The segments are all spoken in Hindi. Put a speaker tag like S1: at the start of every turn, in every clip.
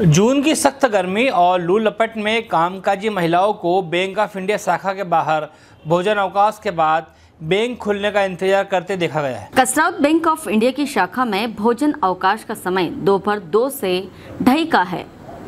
S1: जून की सख्त गर्मी और लू लपट में कामकाजी महिलाओं को बैंक ऑफ़ इंडिया शाखा के बाहर भोजन अवकाश के बाद बैंक खुलने का इंतज़ार करते देखा गया है।
S2: कसरौत बैंक ऑफ़ इंडिया की शाखा में भोजन अवकाश का समय दोपहर दो से ढाई का है।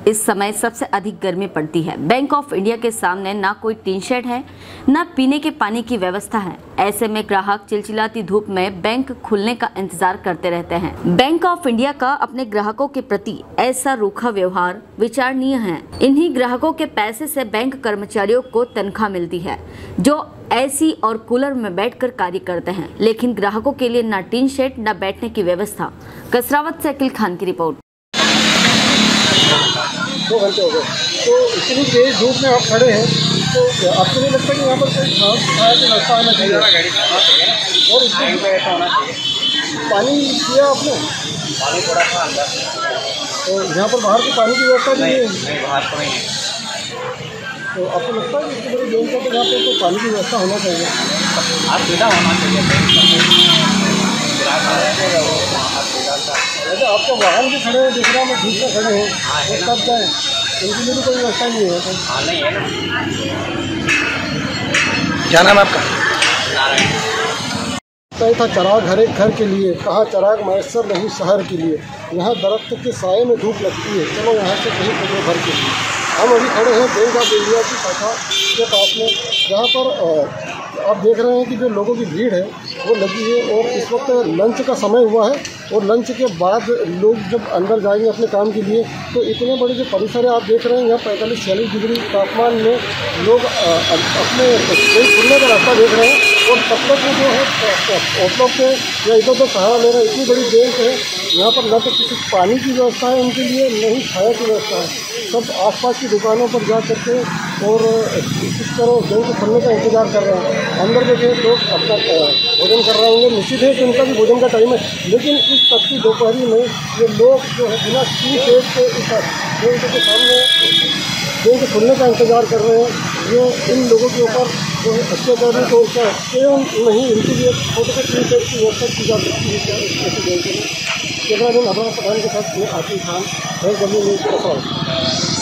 S2: इस समय सबसे अधिक गर्मी पड़ती है। बैंक ऑफ़ इंडिया के सामने ना कोई टीन शेड है, ना पीने के पानी की व्यवस्था है। ऐसे में ग्राहक चिलचिलाती धूप में बैंक खुलने का इंतज़ार करते रहते हैं। बैंक ऑफ़ इंडिया का अपने ग्राहकों के प्रति ऐसा रूखा व्यवहार विचारणीय है। इन्हीं ग्राहकों के पैसे से बैंक कर्मचारियों को तनख्वाह मिलती है, जो एसी और कूलर में बैठकर कार्य करते हैं। लेकिन ग्राहकों के लिए न टीन शेड, न बैठने की व्यवस्था। कसरावत से अकिल खान की रिपोर्ट।
S3: दो घंटे हो गए। तो इतनी तेज धूप में आप खड़े हैं तो आपको नहीं लगता कि यहाँ पर कोई खास खाया की व्यवस्था होना चाहिए। और पानी किया आपने?
S4: पानी थोड़ा सा अंदर।
S3: तो यहाँ पर बाहर की पानी की व्यवस्था नहीं है?
S4: बाहर तो नहीं। है
S3: तो आपको लगता है कि इतनी बड़ी बैंक है तो यहाँ पर तो पानी की व्यवस्था होना चाहिए?
S4: आप सीधा होना चाहिए।
S3: आपका वाहन भी खड़े हैं दूसरा में धूप में खड़े हैं। वो कब जाए? उनके लिए भी कोई व्यवस्था नहीं है।
S4: हाँ नहीं है ना।
S5: क्या नाम आपका?
S3: तय था चराग हर एक घर के लिए। कहा चराग मैसर नहीं शहर के लिए। यहाँ दरख्त के साय में धूप लगती है। चलो यहाँ से कहीं करो घर के लिए। हम अभी खड़े हैं बैंक ऑफ़ इंडिया की शाखा के पास में। जहाँ पर आप देख रहे हैं कि जो लोगों की भीड़ है वो लगी है और इस वक्त लंच का समय हुआ है। और लंच के बाद लोग जब अंदर जाएँगे अपने काम के लिए तो इतने बड़े जो परिसर है, आप देख रहे हैं, यहाँ पैंतालीस, छियालीस डिग्री तापमान में लोग अपने खुलने का रास्ता देख रहे हैं। और तब तक वो जो है होटलों पे या इधर उधर सहारा ले रहे हैं, इतनी बड़ी बैंक है। यहाँ पर न तो किसी पानी की व्यवस्था है उनके लिए न ही छाया की व्यवस्था है। सब आसपास की दुकानों पर जा करके और इस तरह बैंक खुलने का इंतज़ार कर रहे हैं। अंदर देखिए लोग अपना भोजन कर रहे होंगे, निश्चित है कि उनका भी भोजन का टाइम है। लेकिन इस तकती दोपहरी में ये लोग जो है बिना टी शेड के इस बैंक के सामने बैंक खुलने का इंतज़ार कर रहे हैं। ये इन लोगों के ऊपर जो है अत्याचार उनका क्यों नहीं, इनके लिए छोटे से तीन सेट की व्यवस्था की जा सकती है। कैमरा मैन अमरा प्रधान के साथ आकिब खान है न्यूज़ कसौल